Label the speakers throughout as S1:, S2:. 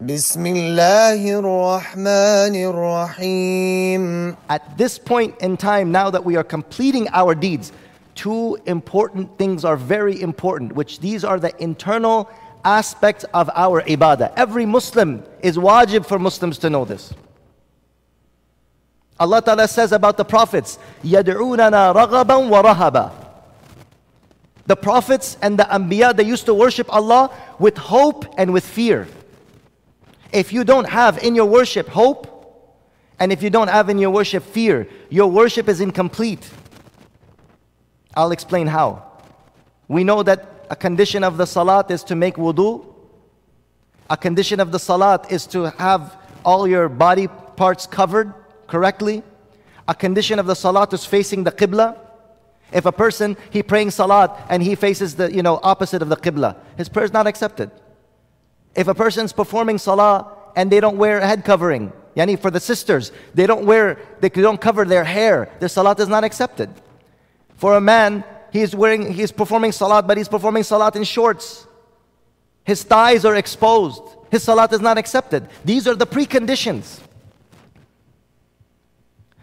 S1: بسم الله الرحمن الرحيم
S2: At this point in time, now that we are completing our deeds, two important things are very important, which these are the internal aspects of our ibadah. Every Muslim is wajib for Muslims to know this. Allah Ta'ala says about the prophets, يَدْعُونَنَا رَغَبًا وَرَهَبًا The prophets and the Anbiya, they used to worship Allah with hope and with fear. If you don't have in your worship hope, and if you don't have in your worship fear, your worship is incomplete. I'll explain how. We know that a condition of the salat is to make wudu. A condition of the salat is to have all your body parts covered correctly. A condition of the salat is facing the qibla. If a person he praying salat and he faces the you know opposite of the qibla, his prayer is not accepted. If a person's performing salah and they don't wear a head covering, yani for the sisters, they don't wear, they don't cover their hair, their salat is not accepted. For a man, he's wearing, he's performing salat, but he's performing salat in shorts. His thighs are exposed. His salat is not accepted. These are the preconditions.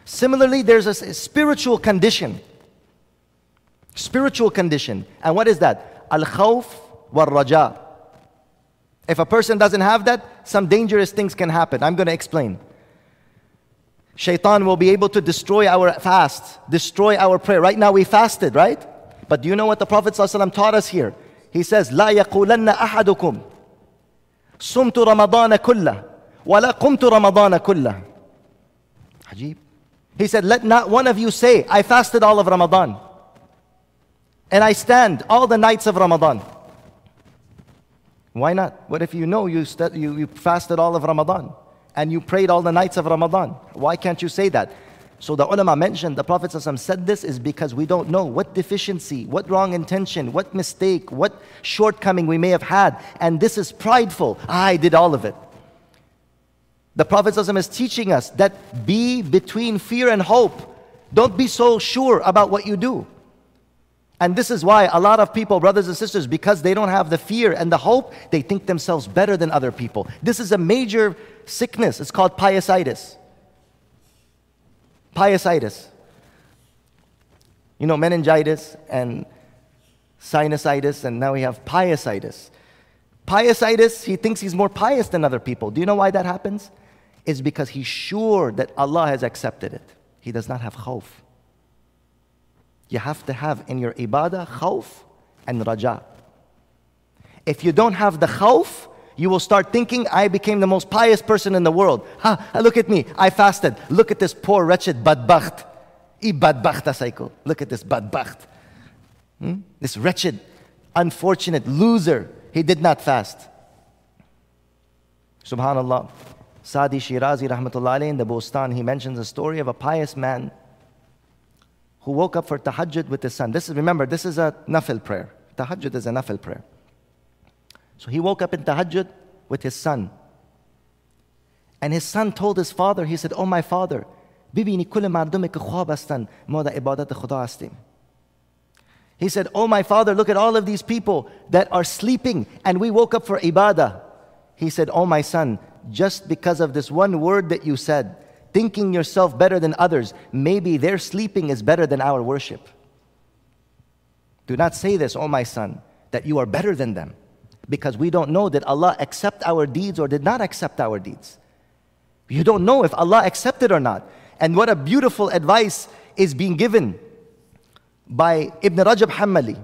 S2: Similarly, there's a spiritual condition. Spiritual condition. And what is that? Al khawf wal raja. If a person doesn't have that, some dangerous things can happen. I'm going to explain. Shaitan will be able to destroy our fast, destroy our prayer. Right now we fasted, right? But do you know what the Prophet ﷺ taught us here? He says, لا يقولن أحدكم صمت رمضان كله ولا قمت رمضان كله. Ajib. He said, let not one of you say, I fasted all of Ramadan. And I stand all the nights of Ramadan. Why not? What if you know you, st- you, you fasted all of Ramadan and you prayed all the nights of Ramadan? Why can't you say that? So the ulama mentioned, the Prophet said this is because we don't know what deficiency, what wrong intention, what mistake, what shortcoming we may have had. And this is prideful. I did all of it. The Prophet is teaching us that be between fear and hope. Don't be so sure about what you do. And this is why a lot of people, brothers and sisters, because they don't have the fear and the hope, they think themselves better than other people. This is a major sickness. It's called piousitis. Piousitis. You know, meningitis and sinusitis, and now we have piousitis. Piousitis, he thinks he's more pious than other people. Do you know why that happens? It's because he's sure that Allah has accepted it. He does not have khawf. You have to have in your ibadah khawf and raja. If you don't have the khawf, you will start thinking, I became the most pious person in the world. Ha, look at me, I fasted. Look at this poor, wretched badbacht. I cycle. Look at this badbacht. Hmm? This wretched, unfortunate loser. He did not fast. Subhanallah. Sadi Shirazi rahmatullah in the Bostan, he mentions a story of a pious man who woke up for tahajjud with his son. This is, remember, this is a nafil prayer. Tahajjud is a nafil prayer. So he woke up in tahajjud with his son. And his son told his father, he said, Oh my father, ببینی کل مردم که خواب هستن ما در عبادت خدا هستیم. He said, Oh my father, look at all of these people that are sleeping and we woke up for ibadah. He said, Oh my son, just because of this one word that you said, thinking yourself better than others. Maybe their sleeping is better than our worship. Do not say this, O oh my son, that you are better than them, because we don't know did Allah accept our deeds or did not accept our deeds. You don't know if Allah accepted or not. And what a beautiful advice is being given by Ibn Rajab Hanbali.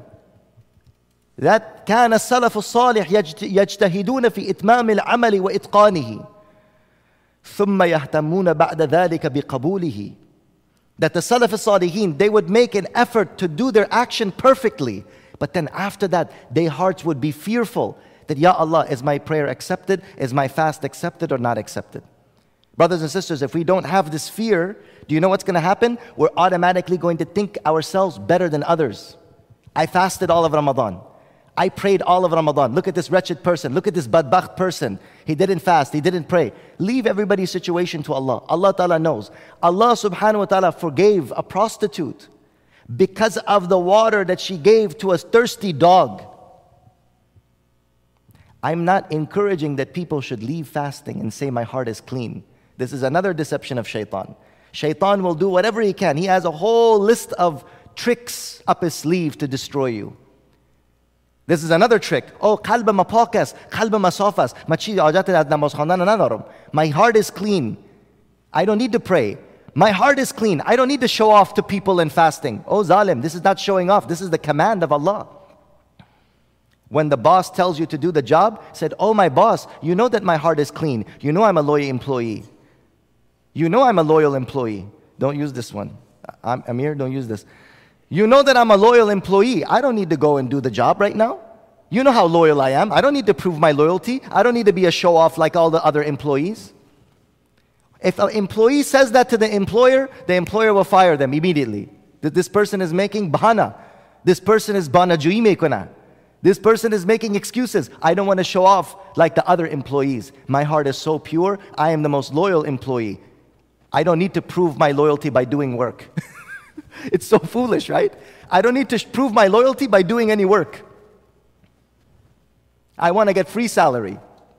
S2: That كان السلف الصالح يجتهدون في إتمام العمل وإتقانه. ثم يهتمون بعد ذلك بقبوله that the Salaf al-Salihin, they would make an effort to do their action perfectly. But then after that, their hearts would be fearful that, Ya Allah, is my prayer accepted? Is my fast accepted or not accepted? Brothers and sisters, if we don't have this fear, do you know what's going to happen? We're automatically going to think ourselves better than others. I fasted all of Ramadan. I prayed all of Ramadan. Look at this wretched person. Look at this badbakht person. He didn't fast. He didn't pray. Leave everybody's situation to Allah. Allah Ta'ala knows. Allah subhanahu wa ta'ala forgave a prostitute because of the water that she gave to a thirsty dog. I'm not encouraging that people should leave fasting and say, My heart is clean. This is another deception of shaitan. Shaitan will do whatever he can. He has a whole list of tricks up his sleeve to destroy you. This is another trick. Oh, قلب ما پاک است قلب ما صاف است من چی از نماز خواندن ندارم My heart is clean. I don't need to pray. My heart is clean. I don't need to show off to people in fasting. Oh, zalim, this is not showing off. This is the command of Allah. When the boss tells you to do the job, said, Oh, my boss, you know that my heart is clean. You know I'm a loyal employee. You know I'm a loyal employee. Don't use this one. I'm, Amir, don't use this. You know that I'm a loyal employee. I don't need to go and do the job right now. You know how loyal I am. I don't need to prove my loyalty. I don't need to be a show off like all the other employees. If an employee says that to the employer, the employer will fire them immediately. This person is making bahana. This person is bana juime This person is making excuses. I don't want to show off like the other employees. My heart is so pure. I am the most loyal employee. I don't need to prove my loyalty by doing work. it's so foolish, right? I don't need to prove my loyalty by doing any work. I want to get free salary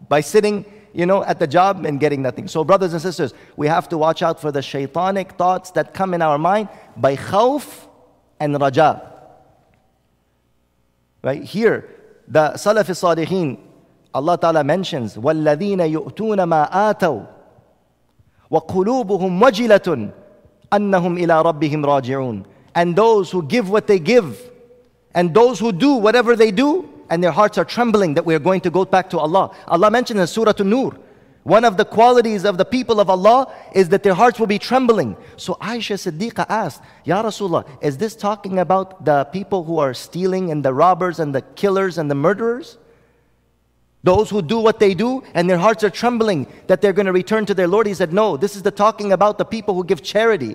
S2: by sitting you know, at the job and getting nothing. So, brothers and sisters, we have to watch out for the shaitanic thoughts that come in our mind by khawf and raja. Right here, the Salaf Salihin, Allah Ta'ala mentions, وَالَّذِينَ يُؤْتُونَ مَا آتَوْا وَقُلُوبُهُمْ وَجِلَةٌ annahum ila rabbihim raji'un. And those who give what they give, and those who do whatever they do, and their hearts are trembling that we are going to go back to Allah. Allah mentioned in Surah An-Nur, one of the qualities of the people of Allah is that their hearts will be trembling. So Aisha Siddiqa asked, Ya Rasulullah, is this talking about the people who are stealing and the robbers and the killers and the murderers? Those who do what they do and their hearts are trembling that they're going to return to their Lord. He said, No, this is the talking about the people who give charity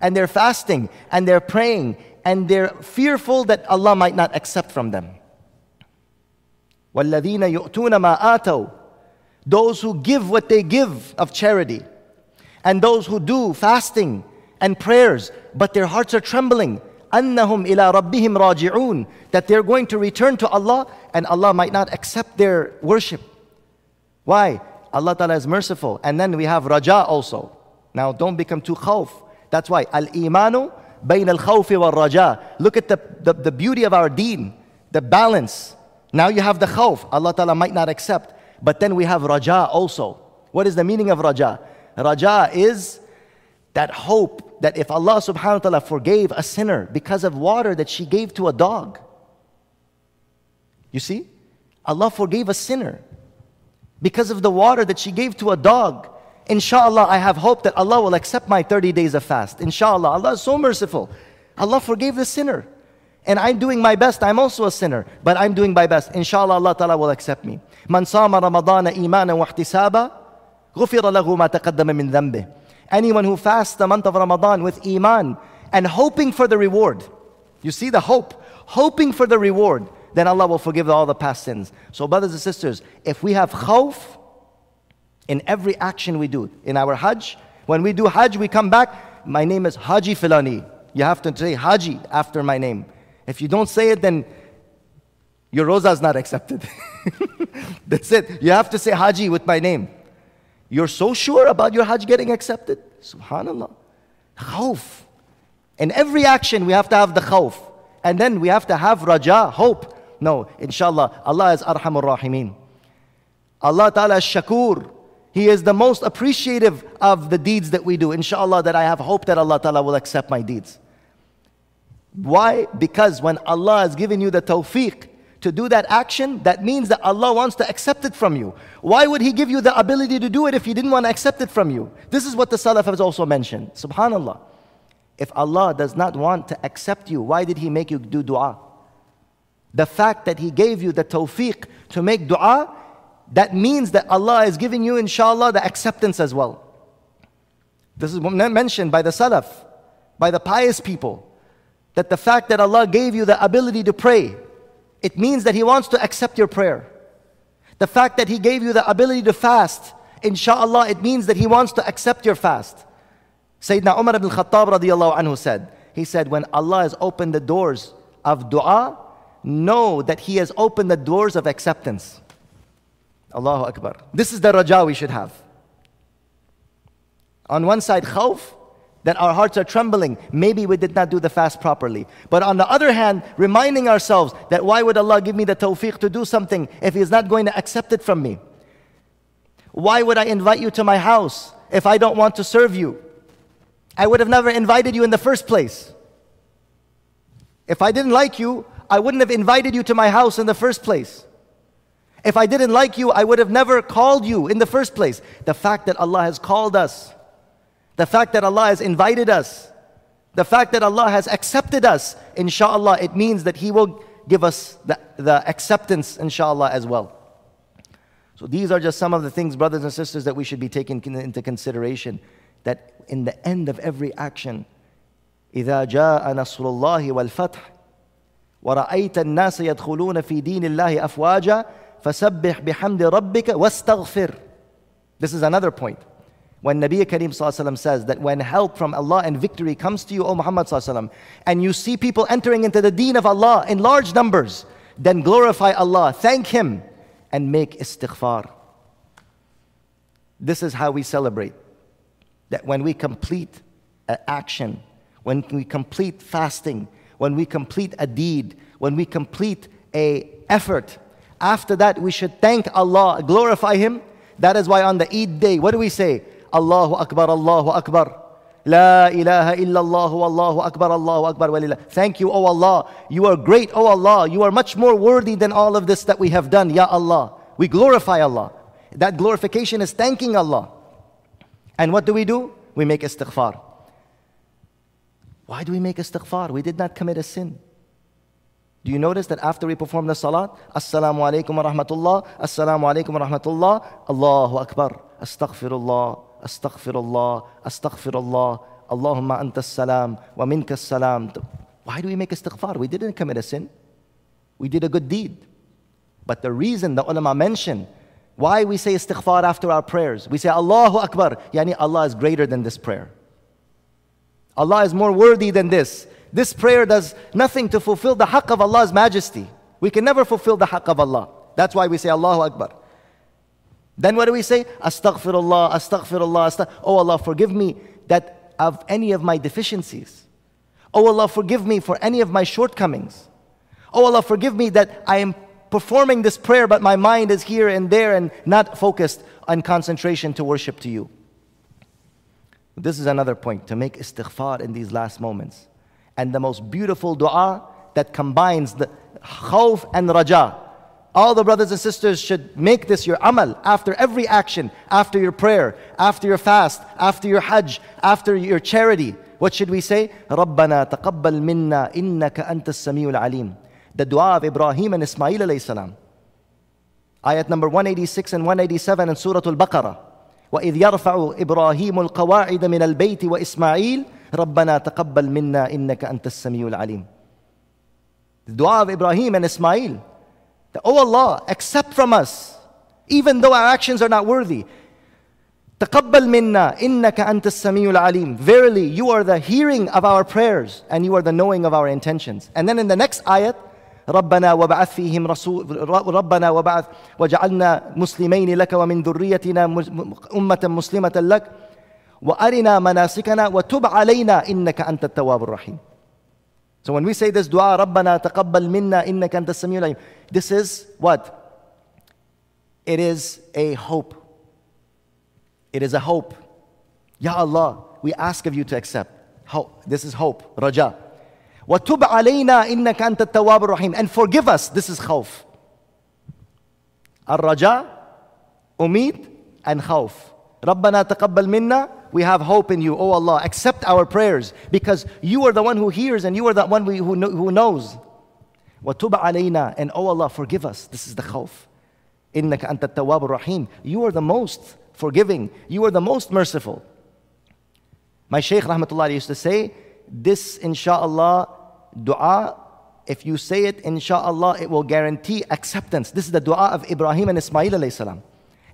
S2: and they're fasting and they're praying and they're fearful that Allah might not accept from them. وَالَّذِينَ يُؤْتُونَ مَا آتَوْا Those who give what they give of charity. And those who do fasting and prayers, but their hearts are trembling. annahum ila rabbihim raji'un, that they're going to return to Allah and Allah might not accept their worship. Why? Allah Ta'ala is merciful. And then we have raja also. Now don't become too khawf. That's why al-imanu bayn al-khawfi wal-raja. Look at the, the, the beauty of our deen, the balance. Now you have the khawf. Allah Ta'ala might not accept. But then we have raja also. What is the meaning of raja? Raja is that hope that if Allah subhanahu wa ta'ala forgave a sinner because of water that she gave to a dog. You see? Allah forgave a sinner because of the water that she gave to a dog. Inshallah, I have hope that Allah will accept my 30 days of fast. Inshallah, Allah is so merciful. Allah forgave the sinner and I'm doing my best. I'm also a sinner, but I'm doing my best. Inshallah, Allah Ta'ala will accept me. من صام رمضان إيمانا واحتسابا غفر له ما تقدم من ذنبه. Anyone who fasts the month of Ramadan with iman and hoping for the reward. You see the hope, hoping for the reward, then Allah will forgive all the past sins. So, brothers and sisters, if we have khawf in every action we do, in our Hajj, when we do Hajj, we come back, my name is Haji Filani. You have to say Haji after my name. If you don't say it, then your roza is not accepted. That's it. You have to say Haji with my name. You're so sure about your Hajj getting accepted? Subhanallah. Khawf. In every action, we have to have the khawf. And then we have to have raja, hope. No, inshallah, Allah is Arhamur Rahimeen. Allah Ta'ala is Shakur. He is the most appreciative of the deeds that we do. Inshallah, that I have hope that Allah Ta'ala will accept my deeds. Why? Because when Allah has given you the tawfiq to do that action, that means that Allah wants to accept it from you. Why would He give you the ability to do it if He didn't want to accept it from you? This is what the Salaf has also mentioned. Subhanallah. If Allah does not want to accept you, why did He make you do dua? The fact that He gave you the tawfiq to make dua, that means that Allah is giving you, inshallah, the acceptance as well. This is mentioned by the Salaf, by the pious people that the fact that Allah gave you the ability to pray, it means that He wants to accept your prayer. The fact that He gave you the ability to fast, inshallah, it means that He wants to accept your fast. Sayyidina Umar ibn Khattab radiallahu anhu said, He said, when Allah has opened the doors of dua, know that He has opened the doors of acceptance. Allahu Akbar. This is the raja we should have. On one side, khawf, that our hearts are trembling. Maybe we did not do the fast properly. But on the other hand, reminding ourselves that why would Allah give me the tawfiq to do something if He is not going to accept it from me? Why would I invite you to my house if I don't want to serve you? I would have never invited you in the first place. If I didn't like you, I wouldn't have invited you to my house in the first place. If I didn't like you, I would have never called you in the first place. The fact that Allah has called us, the fact that Allah has invited us, the fact that Allah has accepted us, inshallah, it means that He will give us the, the acceptance, inshallah, as well. So these are just some of the things, brothers and sisters, that we should be taking into consideration. That in the end of every action, إذا جاء نصر الله والفتح ورأيت الناس يدخلون في دين الله أفواجا فسبح بحمد ربك واستغفر This is another point. When Nabi Kareem says that when help from Allah and victory comes to you, O Muhammad and you see people entering into the deen of Allah in large numbers, then glorify Allah, thank Him, and make istighfar. This is how we celebrate. That when we complete an action, when we complete fasting, when we complete a deed, when we complete a effort, after that we should thank Allah, glorify Him. That is why on the Eid day, what do we say? Allahu Akbar, Allahu Akbar. La ilaha illallah Allahu Akbar, Allahu Akbar walillah. Thank you, O Allah. You are great, O Allah. You are much more worthy than all of this that we have done, Ya Allah. We glorify Allah. That glorification is thanking Allah. And what do we do? We make istighfar. Why do we make istighfar? We did not commit a sin. Do you notice that after we perform the salat, Assalamu alaikum wa rahmatullah, Assalamu alaikum wa rahmatullah, Allahu Akbar, Astaghfirullah, Astaghfirullah, Astaghfirullah, Allahumma anta salam wa minka salam. Why do we make istighfar? We didn't commit a sin. We did a good deed. But the reason the ulama mentioned why we say istighfar after our prayers, we say Allahu Akbar, yani Allah is greater than this prayer. Allah is more worthy than this. This prayer does nothing to fulfill the haqq of Allah's majesty. We can never fulfill the haqq of Allah. That's why we say Allahu Akbar. Then what do we say? Astaghfirullah, astaghfirullah, astaghfirullah. Oh Allah, forgive me that of any of my deficiencies. Oh Allah, forgive me for any of my shortcomings. Oh Allah, forgive me that I am performing this prayer, but my mind is here and there and not focused on concentration to worship to you. This is another point to make istighfar in these last moments. And the most beautiful dua that combines the khawf and raja. All the brothers and sisters should make this your amal after every action, after your prayer, after your fast, after your hajj, after your charity. What should we say? رَبَّنَا تَقَبَّلْ مِنَّا إِنَّكَ أَنْتَ السَّمِيعُ الْعَلِيمُ The dua of Ibrahim and Ismail alayhi salam. Ayat number 186 and 187 in Surah Al-Baqarah. وإذ يرفع إبراهيم القواعد من البيت وإسماعيل ربنا تقبل منا إنك أنت السميع العليم The dua of Ibrahim and Ismail that, Oh Allah, accept from us, even though our actions are not worthy. تقبل منا إنك أنت السميع العليم Verily, you are the hearing of our prayers and you are the knowing of our intentions. And then in the next ayat, ربنا وبعث فيهم رسول ربنا وبعث وجعلنا مسلمين لك ومن ذريتنا أمة مسلمة لك وأرنا مناسكنا وتب علينا إنك أنت التواب الرحيم So when we say this dua, ربنا تقبل منا إنك أنت السميع العليم This is what? It is a hope. It is a hope. Ya Allah, we ask of you to accept. Hope. This is hope, raja. وَتُبْ عَلَيْنَا إِنَّكَ أَنْتَ التَّوَّابُ الرَّحِيمُ And forgive us. This is khawf. Ar-raja, umid, and khawf. رَبَّنَا تَقَبَّلْ مِنَّا We have hope in you, O Allah. Accept our prayers because you are the one who hears and you are the one who, know, who knows. وَتُبْ عَلَيْنَا And O Allah, forgive us. This is the khawf. إِنَّكَ أَنْتَ التَّوَّابُ الرَّحِيمُ You are the most forgiving. You are the most merciful. My Shaykh Rahmatullah used to say, this inshallah dua, if you say it, inshallah, it will guarantee acceptance. This is the dua of Ibrahim and Ismail alayhi salam.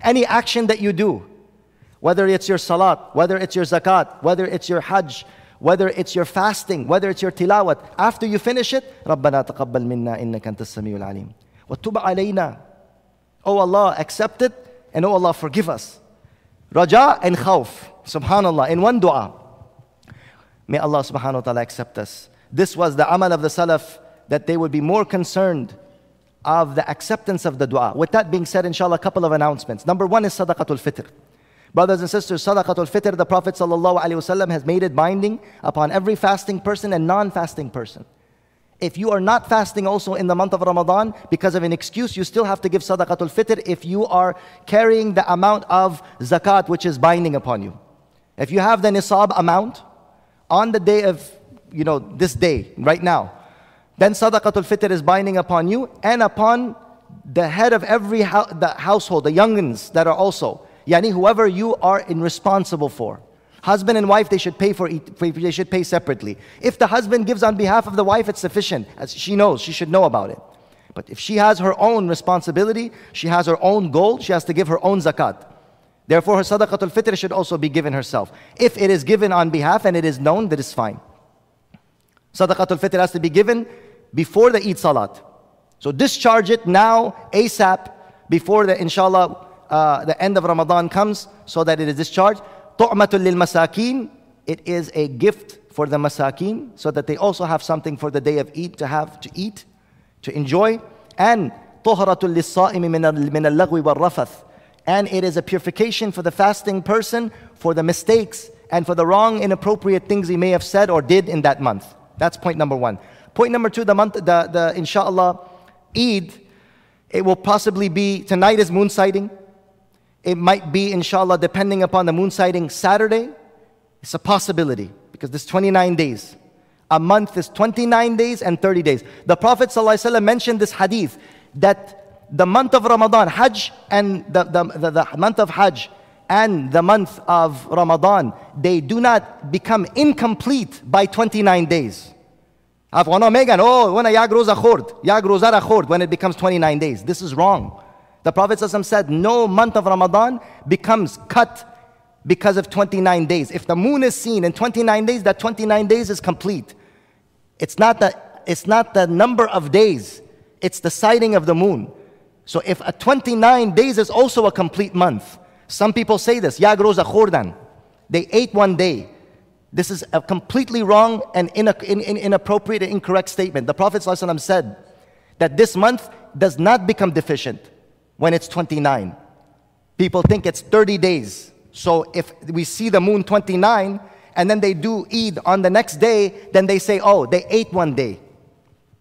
S2: Any action that you do, whether it's your salat, whether it's your zakat, whether it's your hajj, whether it's your fasting, whether it's your tilawat, after you finish it, رَبَّنَا تَقَبَّلْ مِنَّا إِنَّكَ أَنْتَ السَّمِيعُ الْعَلِيمُ وَتُبْ عَلَيْنَا Oh Allah, accept it, and oh Allah, forgive us. Raja and khawf, subhanAllah, in one dua. May Allah subhanahu wa ta'ala accept us. This was the amal of the Salaf that they would be more concerned of the acceptance of the dua. With that being said, inshallah, a couple of announcements. Number one is sadaqatul fitr. Brothers and sisters, sadaqatul fitr, the Prophet ﷺ has made it binding upon every fasting person and non fasting person. If you are not fasting also in the month of Ramadan because of an excuse, you still have to give sadaqatul fitr if you are carrying the amount of zakat which is binding upon you. If you have the nisab amount on the day of, you know, this day, right now, then sadaqatul fitr is binding upon you and upon the head of every ho- the household, the youngins that are also, yani whoever you are in responsible for. Husband and wife, they should pay for they should pay separately. If the husband gives on behalf of the wife, it's sufficient. As she knows, she should know about it. But if she has her own responsibility, she has her own goal, she has to give her own zakat. Therefore, her sadaqatul fitr should also be given herself. If it is given on behalf and it is known, that is fine. Sadaqatul fitr has to be given before the Eid Salat. So discharge it now, ASAP, before the inshallah uh, the end of Ramadan comes, so that it is discharged. Tu'matul lil masakin. It is a gift for the masakin so that they also have something for the day of Eid to have to eat, to enjoy. And tuhratul lis-sa'imi min al-lagwi wal-rafath. And it is a purification for the fasting person for the mistakes and for the wrong, inappropriate things he may have said or did in that month. That's point number one. Point number two, the month, the, the inshallah, Eid, it will possibly be, tonight is moon sighting. It might be, inshallah, depending upon the moon sighting, Saturday. It's a possibility because there's 29 days. A month is 29 days and 30 days. The Prophet ﷺ mentioned this hadith that the month of Ramadan, Hajj, and the, the, the, the month of Hajj and the month of Ramadan, they do not become incomplete by 29 days. Megan, oh, when when it becomes 29 days. This is wrong. The Prophet said, No month of Ramadan becomes cut because of 29 days. If the moon is seen in 29 days, that 29 days is complete. It's not the, it's not the number of days, it's the sighting of the moon. So if a 29 days is also a complete month, some people say this, Ya groza khordan. They ate one day. This is a completely wrong and inappropriate and incorrect statement. The Prophet said that this month does not become deficient when it's 29. People think it's 30 days. So if we see the moon 29 and then they do Eid on the next day, then they say, oh, they ate one day.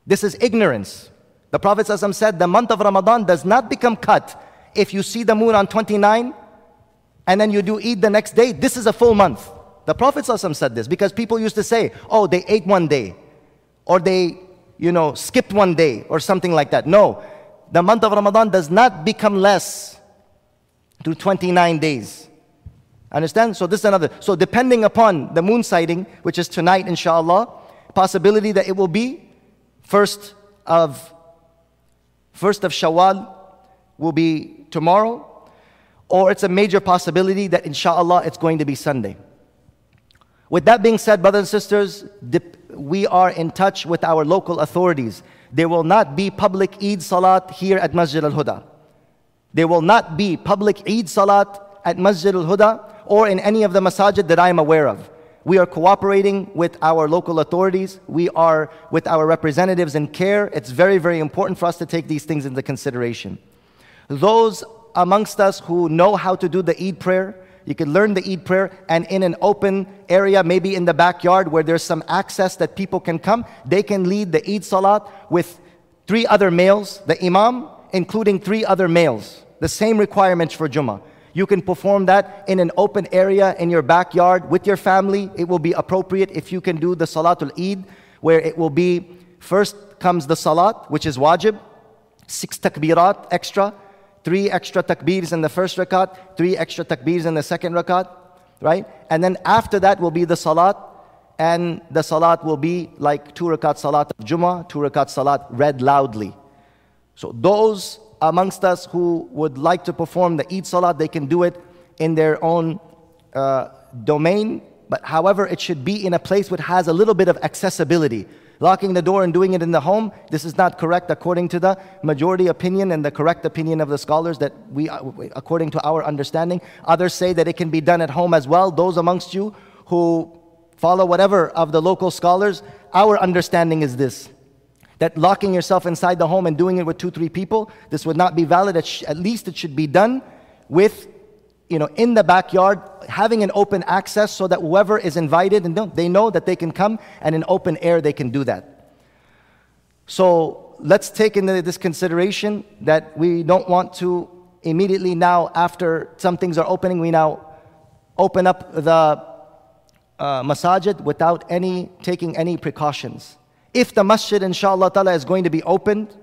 S2: This is ignorance. The Prophet said the month of Ramadan does not become cut if you see the moon on 29 and then you do Eid the next day. This is a full month. The Prophet said this because people used to say, oh, they ate one day or they, you know, skipped one day or something like that. No, the month of Ramadan does not become less to 29 days. Understand? So this is another. So depending upon the moon sighting, which is tonight, inshallah, possibility that it will be first of first of Shawwal will be tomorrow, or it's a major possibility that inshallah it's going to be Sunday. With that being said, brothers and sisters, we are in touch with our local authorities there will not be public Eid Salat here at Masjid al Huda. There will not be public Eid Salat at Masjid al Huda or in any of the masajid that I am aware of. We are cooperating with our local authorities. We are with our representatives in CAIR. It's very, very important for us to take these things into consideration. Those amongst us who know how to do the Eid prayer, you can learn the Eid prayer and in an open area, maybe in the backyard where there's some access that people can come, they can lead the Eid Salat with three other males, the Imam, including three other males. The same requirements for Jummah. You can perform that in an open area in your backyard with your family. It will be appropriate if you can do the Salatul Eid, where it will be first comes the Salat, which is wajib, six takbirat extra three extra takbirs in the first rakat, three extra takbirs in the second rakat, right? And then after that will be the salat, and the salat will be like two rakat salat of Jummah, two rakat salat read loudly. So those amongst us who would like to perform the Eid salat, they can do it in their own uh, domain. But however, it should be in a place which has a little bit of accessibility. Locking the door and doing it in the home, this is not correct according to the majority opinion and the correct opinion of the scholars that uh, we, according to our understanding. Others say that it can be done at home as well. Those amongst you who follow whatever of the local scholars, our understanding is this that locking yourself inside the home and doing it with two, three people, this would not be valid. At least it should be done with, you know, in the backyard, having an open access so that whoever is invited and they know that they can come and in open air they can do that. So let's take into this consideration that we don't want to immediately now, after some things are opening, we now open up the uh, masajid without any taking any precautions. If the masjid, inshallah ta'ala, is going to be opened,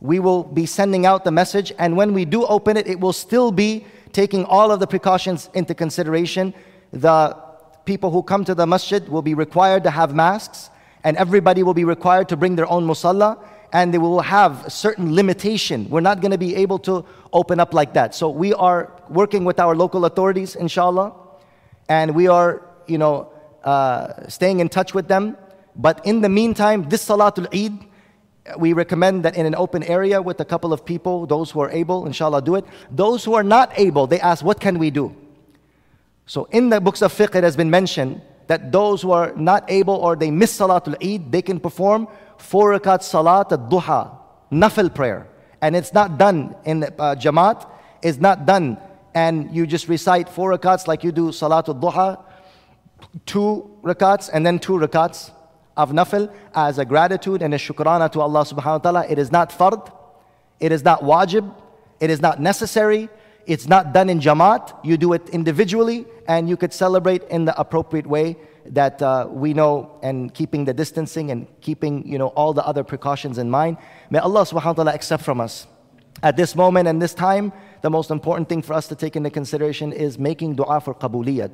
S2: we will be sending out the message. And when we do open it, it will still be taking all of the precautions into consideration. The people who come to the masjid will be required to have masks, and everybody will be required to bring their own musalla, and they will have a certain limitation. We're not going to be able to open up like that. So we are working with our local authorities, inshallah, and we are, you know, uh, staying in touch with them but in the meantime, this Salatul Eid, we recommend that in an open area with a couple of people, those who are able, inshallah, do it. Those who are not able, they ask, what can we do? So in the books of fiqh, it has been mentioned that those who are not able or they miss Salatul Eid, they can perform four rakat Salat al-Duha, nafil prayer. And it's not done in uh, Jamaat, it's not done and you just recite four rakats like you do Salatul Duha, two rakats and then two rakats of nafil as a gratitude and a shukrana to Allah subhanahu wa ta'ala. It is not fard, it is not wajib, it is not necessary, it's not done in jamaat. You do it individually and you could celebrate in the appropriate way that uh, we know and keeping the distancing and keeping you know all the other precautions in mind. May Allah subhanahu wa ta'ala accept from us. At this moment and this time, the most important thing for us to take into consideration is making dua for qabuliyat.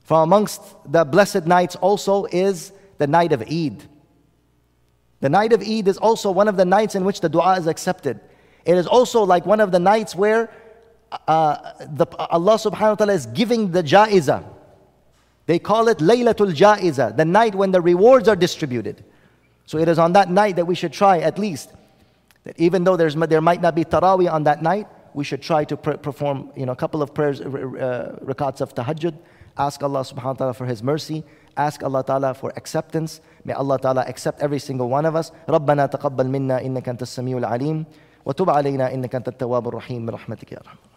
S2: From amongst the blessed nights also is the night of Eid. The night of Eid is also one of the nights in which the dua is accepted. It is also like one of the nights where uh, the, Allah subhanahu wa ta'ala is giving the ja'iza. They call it Laylatul Ja'iza, the night when the rewards are distributed. So it is on that night that we should try at least that even though there's, there might not be taraweeh on that night, we should try to perform you know, a couple of prayers, uh, rakats of tahajjud, ask Allah subhanahu wa ta'ala for His mercy, Ask Allah Ta'ala for acceptance. May Allah Ta'ala accept every single one of us. ربنا تقبل منا إنك أنت السميع العليم وتب علينا إنك أنت التواب الرحيم برحمتك يا رب